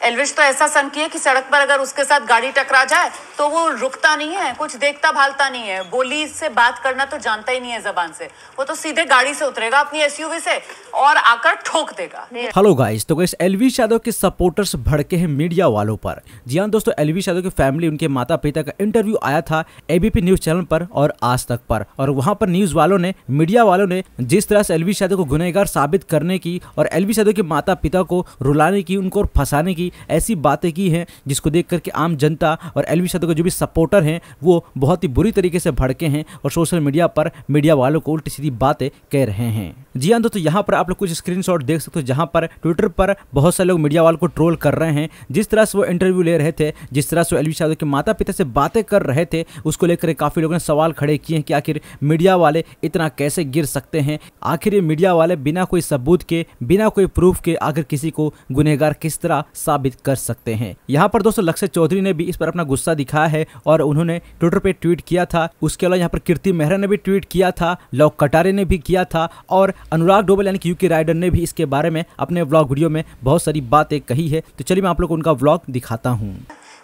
एलविश तो ऐसा सन है कि सड़क पर अगर उसके साथ गाड़ी टकरा जाए तो वो रुकता नहीं है, कुछ देखता भालता नहीं है। बोली से बात करना तो जानता ही नहीं है जबान से। वो तो सीधे गाड़ी से उतरेगा अपनी एसयूवी से और आकर ठोक देगा। हेलो गाइस तो गाइस एलवी यादव के सपोर्टर्स भड़के हैं मीडिया वालों पर। जी हाँ दोस्तों एलवी यादव की फैमिली उनके माता पिता का इंटरव्यू आया था एबीपी न्यूज़ चैनल पर और आज तक पर। और वहाँ पर न्यूज़ वालों ने मीडिया वालों ने जिस तरह से एलवी यादव को गुनहगार साबित करने की और एलवी यादव के माता पिता को रुलाने की, उनको फंसाने की ऐसी बातें की हैं जिसको देख करके आम जनता और एलवी यादव के जो भी सपोर्टर हैं, वो बहुत ही बुरी तरीके से भड़के हैं और सोशल मीडिया पर मीडिया वालों को उल्टी सीधी बातें कह रहे हैं। जी हाँ दोस्तों, यहाँ पर आप लोग कुछ स्क्रीनशॉट देख सकते हो जहाँ पर ट्विटर पर बहुत सारे लोग मीडिया वालों को ट्रोल कर रहे हैं। जिस तरह से वो इंटरव्यू ले रहे थे, जिस तरह से एलवी यादव के माता पिता से बातें कर रहे थे, उसको लेकर काफ़ी लोगों ने सवाल खड़े किए हैं कि आखिर मीडिया वाले इतना कैसे गिर सकते हैं? आखिर ये मीडिया वाले बिना कोई सबूत के, बिना कोई प्रूफ के आखिर किसी को गुनहगार किस तरह साबित कर सकते हैं। यहाँ पर दोस्तों, लक्ष्य चौधरी ने भी इस पर अपना गुस्सा दिखाया है और उन्होंने ट्विटर पे ट्वीट किया था। उसके अलावा यहाँ पर कीर्ति मेहरा ने भी ट्वीट किया था, लव कटारे ने भी किया था और अनुराग डोबल यानी कि यूके राइडर ने भी इसके बारे में अपने ब्लॉग वीडियो में बहुत सारी बातें कही है। तो चलिए मैं आप लोग को उनका ब्लॉग दिखाता हूँ।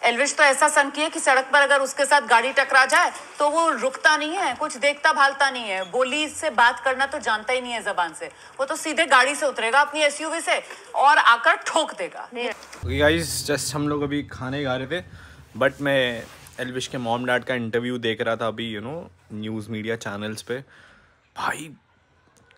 एलविश तो ऐसा सन है कि सड़क पर अगर उसके साथ गाड़ी टकरा जाए तो वो रुकता नहीं है, कुछ देखता भालता नहीं है। बोली से बात करना तो जानता ही नहीं है जबान से। वो तो सीधे गाड़ी से उतरेगा अपनी एसयूवी से और आकर ठोक देगा। गाइस जस्ट हम लोग अभी खाने गा रहे थे बट मैं एलविश के मॉम डैड का इंटरव्यू देख रहा था अभी you know news media channels पे। भाई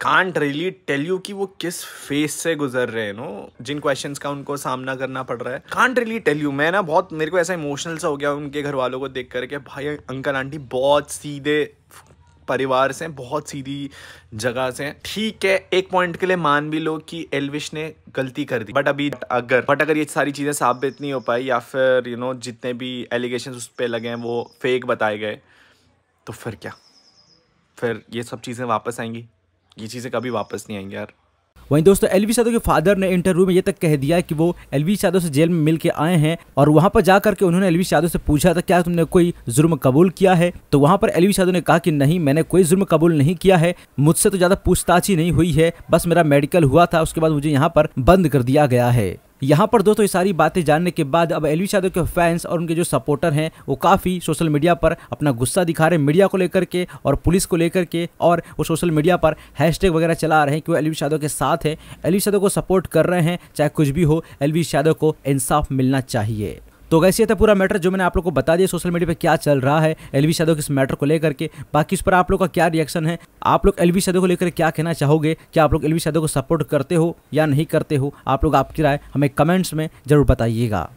कांट रियली टेल यू कि वो किस फेस से गुजर रहे हैं नो जिन क्वेश्चंस का उनको सामना करना पड़ रहा है। कांट रियली टेल यू मैं ना बहुत मेरे को ऐसा इमोशनल सा हो गया उनके घर वालों को देख करके भाई अंकल आंटी बहुत सीधे परिवार से बहुत सीधी जगह से ठीक है एक पॉइंट के लिए मान भी लो कि एलविश ने गलती कर दी। बट अभी अगर बट अगर ये सारी चीज़ें साबित नहीं हो पाई या फिर यू you नो know, जितने भी एलिगेशन उस पर लगे हैं वो फेक बताए गए तो फिर क्या? फिर ये सब चीज़ें वापस आएँगी? ये चीज़ें कभी वापस नहीं आएँगी यार। वहीं दोस्तों, एलवी यादव के फादर ने इंटरव्यू में ये तक कह दिया कि वो एलवी यादव से जेल में मिल के आए हैं और वहाँ पर जाकर के उन्होंने एलवी यादव से पूछा था, क्या तुमने कोई जुर्म कबूल किया है? तो वहाँ पर एलवी यादव ने कहा कि, नहीं, मैंने कोई जुर्म कबूल नहीं किया है। मुझसे तो ज़्यादा पूछताछ ही नहीं हुई है। बस मेरा मेडिकल हुआ था, उसके बाद मुझे यहाँ पर बंद कर दिया गया है। यहाँ पर दोस्तों, ये सारी बातें जानने के बाद अब एलवी यादव के फैंस और उनके जो सपोर्टर हैं, वो काफ़ी सोशल मीडिया पर अपना गुस्सा दिखा रहे हैं, मीडिया को लेकर के और पुलिस को लेकर के और वो सोशल मीडिया पर हैशटैग वगैरह चला रहे हैं कि वो एलवी यादव के साथ है। एलवी यादव को सपोर्ट कर रहे हैं, चाहे कुछ भी हो, एलवी यादव को इंसाफ मिलना चाहिए। तो वैसे था पूरा मैटर जो मैंने आप लोग को बता दिया सोशल मीडिया पर क्या चल रहा है एलवी यादव के इस मैटर को लेकर के। बाकी इस पर आप लोग का क्या रिएक्शन है? आप लोग एलवी यादव को लेकर क्या कहना चाहोगे? क्या आप लोग एलवी यादव को सपोर्ट करते हो या नहीं करते हो? आप लोग आपकी राय हमें कमेंट्स में ज़रूर बताइएगा।